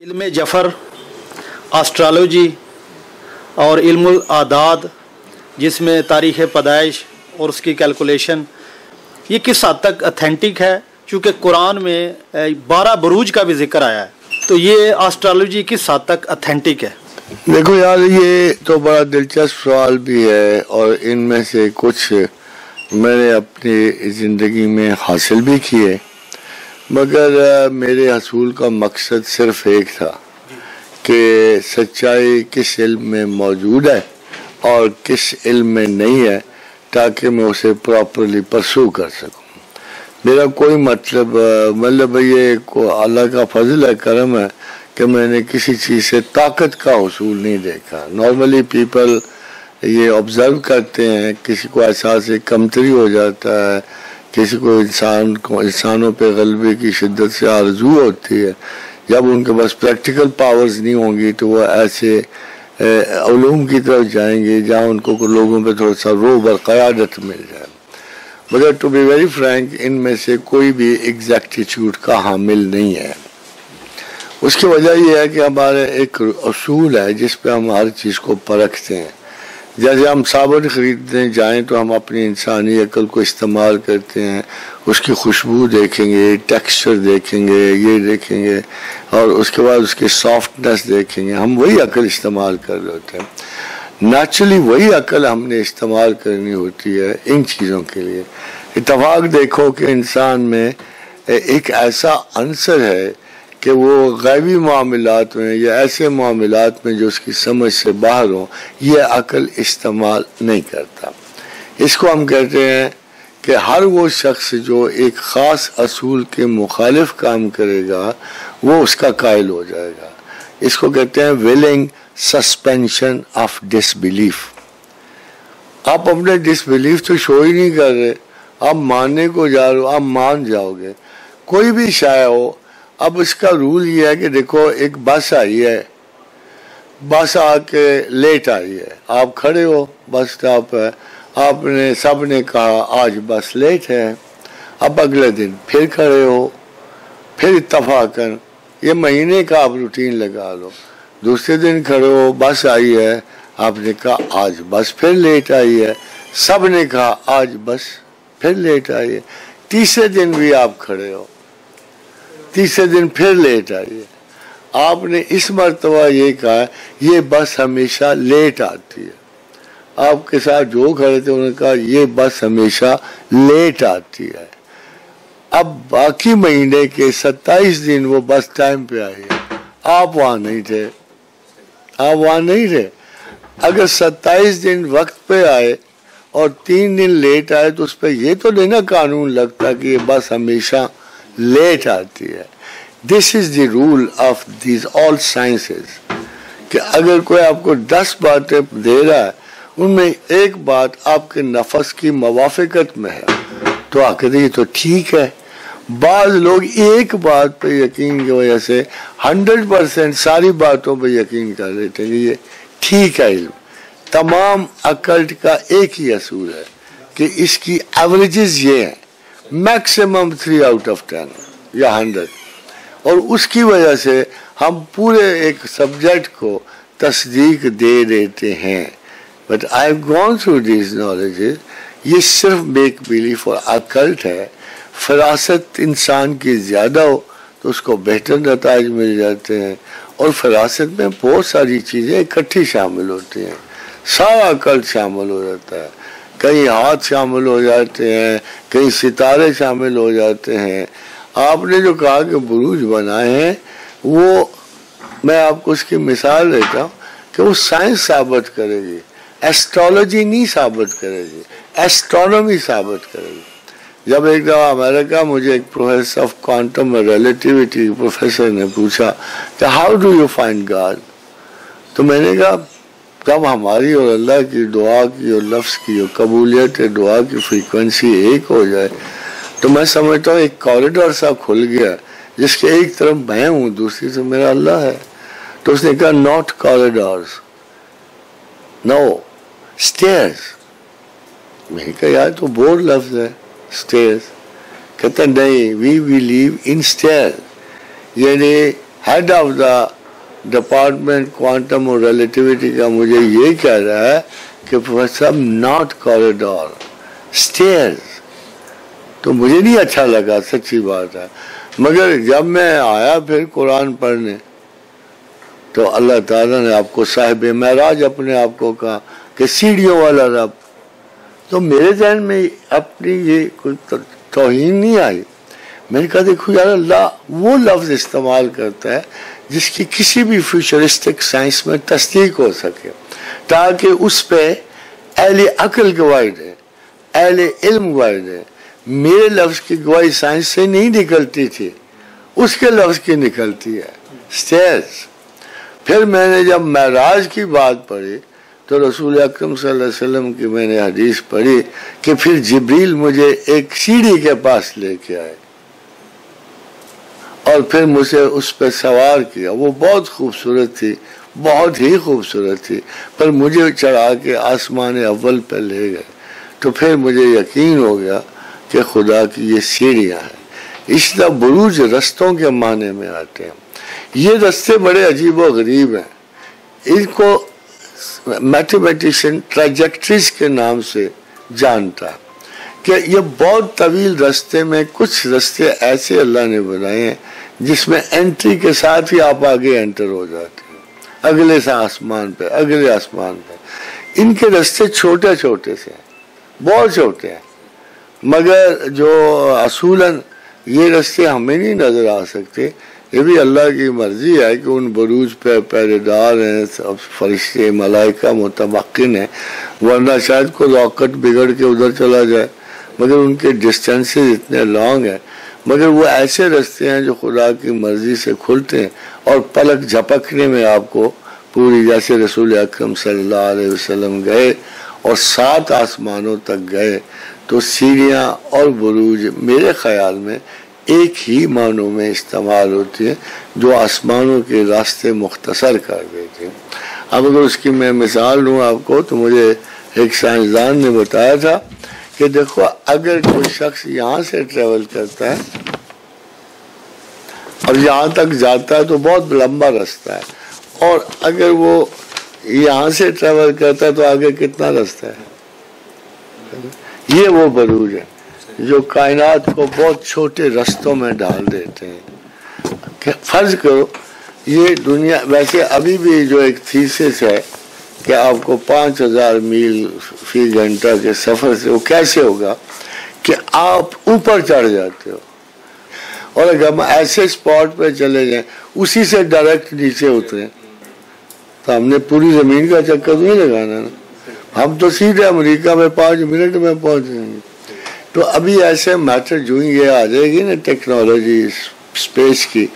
علم جفر آسٹرالوجی اور علم العداد جس میں تاریخ پیدائش اور اس کی کیلکولیشن یہ کس حد تک اتھینٹک ہے؟ چونکہ قرآن میں بارہ بروج کا بھی ذکر آیا ہے۔ تو یہ آسٹرالوجی کس حد تک اتھینٹک ہے؟ دیکھو یار، یہ تو بڑا دلچسپ سوال بھی ہے اور ان میں سے کچھ میں نے اپنی زندگی میں حاصل بھی کیے۔ مگر میرے حصول کا مقصد صرف ایک تھا کہ سچائی کس علم میں موجود ہے اور کس علم میں نہیں ہے تاکہ میں اسے پراپرلی پرسو کر سکوں۔ میرا کوئی مطلب مطلب یہ اللہ کا فضل ہے کرم ہے کہ میں نے کسی چیز سے طاقت کا حصول نہیں دیکھا۔ نارملی پیپل یہ آبزرو کرتے ہیں کسی کو احساس کمتری ہو جاتا ہے کسی کو انسان کو انسانوں پہ غلبے کی شدت سے آرزو ہوتی ہے، جب ان کے پاس پریکٹیکل پاورز نہیں ہوں گی تو وہ ایسے علوم کی طرف جائیں گے جہاں ان کو لوگوں پہ تھوڑا سا رو بر قیادت مل جائے۔ مگر ٹو بی ویری فرینک ان میں سے کوئی بھی ایگزیکٹیچیوڈ کا حامل نہیں ہے۔ اس کی وجہ یہ ہے کہ ہمارے ایک اصول ہے جس پہ ہم ہر چیز کو پرکھتے ہیں۔ جیسے ہم صابن خریدنے جائیں تو ہم اپنی انسانی عقل کو استعمال کرتے ہیں، اس کی خوشبو دیکھیں گے، ٹیکسچر دیکھیں گے، یہ دیکھیں گے، اور اس کے بعد اس کی سافٹنس دیکھیں گے۔ ہم وہی عقل استعمال کر رہے ہوتے ہیں۔ نیچرلی وہی عقل ہم نے استعمال کرنی ہوتی ہے ان چیزوں کے لیے۔ اتفاق دیکھو کہ انسان میں ایک ایسا عنصر ہے کہ وہ غیبی معاملات میں یا ایسے معاملات میں جو اس کی سمجھ سے باہر ہوں، یہ عقل استعمال نہیں کرتا۔ اس کو ہم کہتے ہیں کہ ہر وہ شخص جو ایک خاص اصول کے مخالف کام کرے گا، وہ اس کا قائل ہو جائے گا۔ اس کو کہتے ہیں willing suspension of disbelief آپ اپنے ڈس بلیف تو شو ہی نہیں کر رہے۔ آپ ماننے کو جا رہے ہو، آپ مان جاؤ گے۔ کوئی بھی شائع ہو اب اس کا رول یہ ہے کہ دیکھو، ایک بس آئی ہے۔ بس آ کے لیٹ آئی ہے۔ آپ کھڑے ہو، بس اسٹاپ ہے۔ آپ نے، سب نے کہا، آج بس لیٹ ہے۔ اب اگلے دن پھر کھڑے ہو، پھر اتفاق یہ مہینے کا آپ روٹین لگا لو۔ دوسرے دن کھڑے ہو، بس آئی ہے۔ آپ نے کہا، آج بس پھر لیٹ آئی ہے۔ سب نے کہا، آج بس پھر لیٹ آئی ہے۔ تیسرے دن بھی آپ کھڑے ہو۔ تیسرے دن پھر لیٹ آئی ہے۔ آپ نے اس مرتبہ یہ کہا، یہ بس ہمیشہ لیٹ آتی ہے۔ آپ کے ساتھ جو کھڑے تھے، انہوں نے کہا، یہ بس ہمیشہ لیٹ آتی ہے۔ اب باقی مہینے کے ستائیس دن وہ بس ٹائم پہ آئی ہے۔ آپ وہاں نہیں تھے۔ آپ وہاں نہیں تھے۔ اگر ستائیس دن وقت پہ آئے اور تین دن لیٹ آئے تو اس پہ یہ تو نہیں نا قانون لگتا کہ یہ بس ہمیشہ لیٹ آتی ہے۔ This is the rule of these all sciences کہ اگر کوئی آپ کو دس باتیں دے رہا ہے، ان میں ایک بات آپ کے نفس کی موافقت میں ہے۔ تو آ کے یہ تو ٹھیک ہے۔ بعض لوگ ایک بات پہ یقین کی وجہ سے ہنڈریڈ پرسینٹ ساری باتوں پہ یقین کر لیتے ہیں یہ ٹھیک ہے علم۔ تمام اکلٹ کا ایک ہی اصول ہے کہ اس کی ایوریجز یہ ہیں۔ Maximum three out of ten یا ہنڈریڈ اور اس کی وجہ سے ہم پورے ایک سبجیکٹ کو تصدیق دے دیتے ہیں. But I gone through these knowledge یہ صرف میک بلیف اور اکلٹ ہے. فراست انسان کی زیادہ ہو تو اس کو بہتر نتائج مل جاتے ہیں. اور فراست میں بہت ساری چیزیں اکٹھی شامل ہوتی ہیں. سارا کلٹ شامل ہو جاتا ہے. کئی ہاتھ شامل ہو جاتے ہیں، کئی ستارے شامل ہو جاتے ہیں۔ آپ نے جو کہا کہ بروج بنائے ہیں، وہ میں آپ کو اس کی مثال دیتا ہوں کہ وہ سائنس ثابت کرے گی، ایسٹرالوجی نہیں ثابت کرے گی، ایسٹرانومی ثابت کرے گی۔ جب ایک دفعہ امریکہ مجھے ایک professor of quantum relativity, professor نے پوچھا کہ how do you find God تو میں نے کہا جب ہماری اور اللہ کی دعا کی اور لفظ کی اور قبولیت دعا کی فریکوینسی ایک ہو جائے۔ تو میں سمجھتا ہوں ایک کوریڈور سا کھل گیا، جس کے ایک طرف میں ہوں، دوسری طرف میرا اللہ ہے۔ تو اس نے کہا ناٹ کوریڈورس نو اسٹیئرس میں کہا، یار تو بورڈ لفظ ہے اسٹیئرس کہتا نہیں we we live in steer یعنی head of the department quantum اور ریلیٹیوٹی کا مجھے یہ کہہ رہا ہے کہ پروفیسر ناٹ کوریڈور اسٹیئرز تو مجھے نہیں اچھا لگا، سچی بات ہے۔ مگر جب میں آیا پھر قرآن پڑھنے، تو اللہ تعالیٰ نے آپ کو صاحب معراج اپنے آپ کو کہا کہ سیڑھیوں والا رب۔ تو میرے ذہن میں اپنی یہ کوئی توہین نہیں آئی۔ میں نے کہا، دیکھو یار اللہ وہ لفظ استعمال کرتا ہے جس کی کسی بھی فیوچرسٹک سائنس میں تصدیق ہو سکے۔ تاکہ اس پہ اہل عقل گواہی دے، اہل علم گواہی دے۔ میرے لفظ کی گواہی سائنس سے نہیں نکلتی تھی، اس کے لفظ کی نکلتی ہے۔ اسٹیز پھر میں نے جب معراج کی بات پڑھی تو رسول اکرم صلی اللہ علیہ وسلم کی میں نے حدیث پڑھی کہ پھر جبریل مجھے ایک سیڑھی کے پاس لے کے آئے۔ اور پھر مجھے اس پہ سوار کیا۔ وہ بہت خوبصورت تھی، بہت ہی خوبصورت تھی، پر مجھے چڑھا کے آسمان اول پہ لے گئے۔ تو پھر مجھے یقین ہو گیا کہ خدا کی یہ سیڑھیاں ہیں۔ اس طرح بروج رستوں کے معنی میں آتے ہیں۔ یہ رستے بڑے عجیب و غریب ہیں۔ ان کو میتھمیٹیشین ٹریجیکٹریز کے نام سے جانتا۔ ہے کہ یہ بہت طویل رستے میں کچھ رستے ایسے اللہ نے بنائے ہیں جس میں انٹری کے ساتھ ہی آپ آگے انٹر ہو جاتے ہیں۔ اگلے سے آسمان پہ، اگلے آسمان پہ۔ ان کے رستے چھوٹے چھوٹے سے ہیں، بہت چھوٹے ہیں۔ مگر جو اصولاً یہ رستے ہمیں نہیں نظر آ سکتے، یہ بھی اللہ کی مرضی ہے کہ ان بروج پہ پہرے دار ہیں، سب فرشتے، ملائکہ متبقن ہیں، ورنہ شاید کوئی راکٹ بگڑ کے ادھر چلا جائے۔ مگر ان کے ڈسٹینسز اتنے لانگ ہیں۔ مگر وہ ایسے رستے ہیں جو خدا کی مرضی سے کھلتے ہیں اور پلک جھپکنے میں آپ کو پوری جیسے رسول اکرم صلی اللہ علیہ وسلم گئے اور سات آسمانوں تک گئے۔ تو سیڑھیاں اور بروج میرے خیال میں ایک ہی معنوں میں استعمال ہوتی ہیں جو آسمانوں کے راستے مختصر کر دیتے ہیں۔ اب اگر اس کی میں مثال لوں آپ کو تو مجھے ایک سائنسدان نے بتایا تھا کہ دیکھو، اگر کوئی شخص یہاں سے ٹریول کرتا ہے اور یہاں تک جاتا ہے تو بہت لمبا رستہ ہے۔ اور اگر وہ یہاں سے ٹریول کرتا ہے تو آگے کتنا رستہ ہے؟ یہ وہ بروج ہے جو کائنات کو بہت چھوٹے رستوں میں ڈال دیتے ہیں۔ کہ فرض کرو، یہ دنیا، ویسے ابھی بھی جو ایک تھیسس ہے کہ آپ کو پانچ ہزار میل فی گھنٹہ کے سفر سے وہ کیسے ہوگا کہ آپ اوپر چڑھ جاتے ہو؟ اور اگر ہم ایسے اسپاٹ پہ چلے جائیں، اسی سے ڈائریکٹ نیچے اتریں، تو ہم نے پوری زمین کا چکر نہیں لگانا نا۔ ہم تو سیدھے امریکہ میں پانچ منٹ میں پہنچ جائیں گے۔ تو ابھی ایسے میٹر جو ہی یہ آ جائے گی نا ٹیکنالوجی اسپیس کی،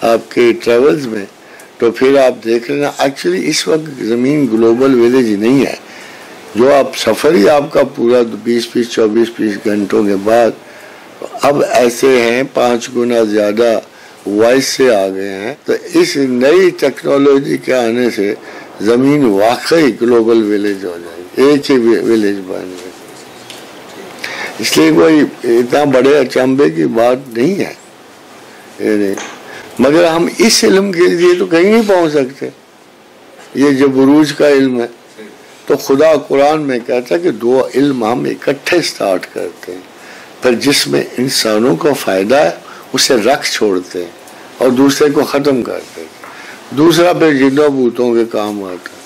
آپ کے ٹریولز میں تو پھر آپ دیکھ لیں ایکچولی اس وقت زمین گلوبل ویلیج نہیں ہے۔ جو آپ سفر ہی آپ کا پورا بیس بیس، چوبیس بیس گھنٹوں کے بعد اب ایسے ہیں، پانچ گنا زیادہ وائس سے آگئے ہیں۔ تو اس نئی ٹیکنالوجی کے آنے سے زمین واقعی گلوبل ویلیج ہو جائے گی۔ ایک ہی ویلیج بن گئے۔ اس لیے کوئی اتنا بڑے اچمبے کی بات نہیں ہے۔ یعنی مگر ہم اس علم کے لیے تو کہیں نہیں پہنچ سکتے۔ یہ جب عروج کا علم ہے، تو خدا قرآن میں کہتا ہے کہ دو علم ہم اکٹھے سٹارٹ کرتے ہیں۔ پر جس میں انسانوں کا فائدہ ہے، اسے رکھ چھوڑتے ہیں اور دوسرے کو ختم کرتے ہیں۔ دوسرا پھر جدو بوتوں کے کام آتا ہے۔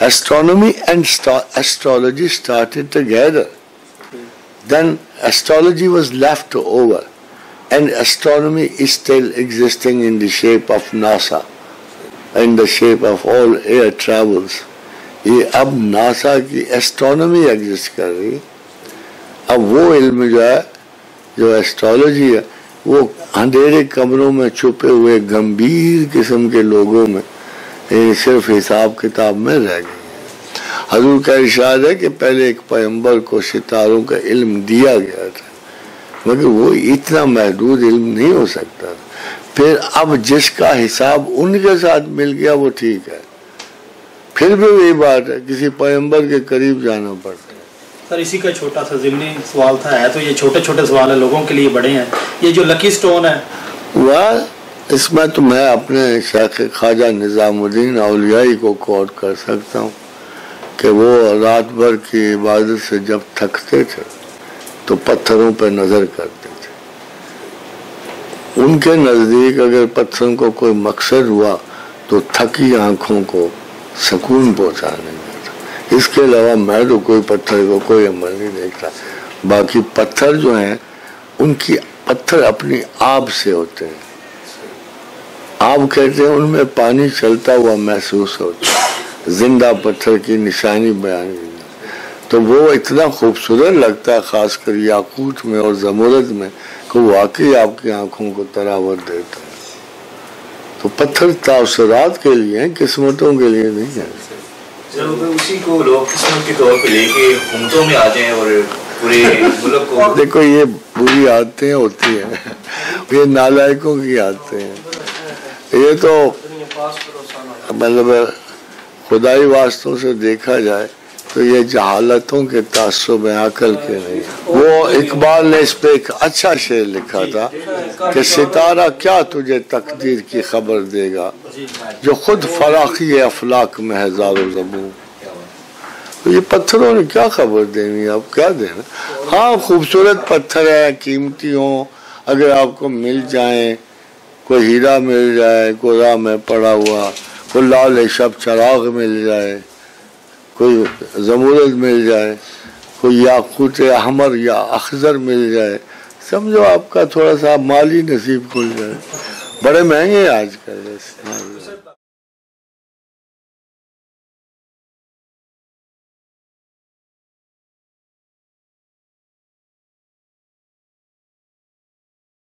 Astronomy and astrology started together then astrology was left over and astronomy is still existing in the shape of NASA, in the shape of all air travels. یہ اب ناسا کی اسٹرانومی ایگزٹ کر رہی اب وہ علم جو ہے جو ایسٹرالوجی ہے وہ اندھیرے کمروں میں چھپے ہوئے گمبھیر قسم کے لوگوں میں صرف حساب کتاب میں رہ گئی حضور کا ارشاد ہے کہ پہلے ایک پیمبر کو ستاروں کا علم دیا گیا تھا مگر وہ اتنا محدود علم نہیں ہو سکتا پھر اب جس کا حساب ان کے ساتھ مل گیا وہ ٹھیک ہے۔ پھر بھی وہی بات ہے کسی پیمبر کے قریب جانا پڑتا ہے۔ سر اسی کا چھوٹا سا ضمنی سوال تھا ہے تو یہ چھوٹے چھوٹے سوال ہیں لوگوں کے لیے بڑے ہیں۔ یہ جو لکی سٹون ہے۔ وہ اس میں تو میں اپنے شیخ خواجہ نظام الدین اولیائی کو کوٹ کر سکتا ہوں کہ وہ رات بھر کی عبادت سے جب تھکتے تھے۔ تو پتھروں پہ نظر کرتے تھے۔ ان کے نزدیک اگر پتھروں کو کوئی مقصد ہوا تو تھکی آنکھوں کو سکون پہنچانے میں اس کے علاوہ میں تو کوئی پتھر کو کوئی عمل نہیں دیکھتا۔ باقی پتھر جو ہیں، ان کی پتھر اپنی آب سے ہوتے ہیں۔ آپ کہتے ہیں، ان میں پانی چلتا ہوا محسوس ہوتا ہے۔ زندہ پتھر کی نشانی بیان تو وہ اتنا خوبصورت لگتا ہے خاص کر یاقوت میں اور زمورت میں کہ واقعی آپ کی آنکھوں کو تراوت دیتا ہے۔ تو پتھر تاثرات کے لیے ہیں قسمتوں کے لیے نہیں ہیں۔ اسی کو لوگ قسمت کے طور پہ لے کے حکومتوں میں آ جائیں اور پورے ملک کو دیکھو یہ بری عادتیں ہوتی ہیں۔ یہ نالائکوں کی عادتیں ہیں۔ یہ تو مطلب خدائی واسطوں سے دیکھا جائے۔ تو یہ جہالتوں کے تعصب عقل کے نہیں۔ وہ اقبال نے اس پہ ایک اچھا شعر لکھا تھا کہ ستارہ کیا تجھے تقدیر کی خبر دے گا، جو خود فراخی افلاق میں ہزار و زبوں یہ پتھروں نے کیا خبر دینی اب کیا دینا؟ ہاں خوبصورت پتھر ہے قیمتی ہوں۔ اگر آپ کو مل جائیں، کوئی ہیرا مل جائے، کوئی راہ میں پڑا ہوا، کوئی لال شب چراغ مل جائے۔ کوئی زمورت مل جائے، کوئی یاقوت احمر یا اخضر مل جائے، سمجھو آپ کا تھوڑا سا مالی نصیب کھل جائے۔ بڑے مہنگے آج کل۔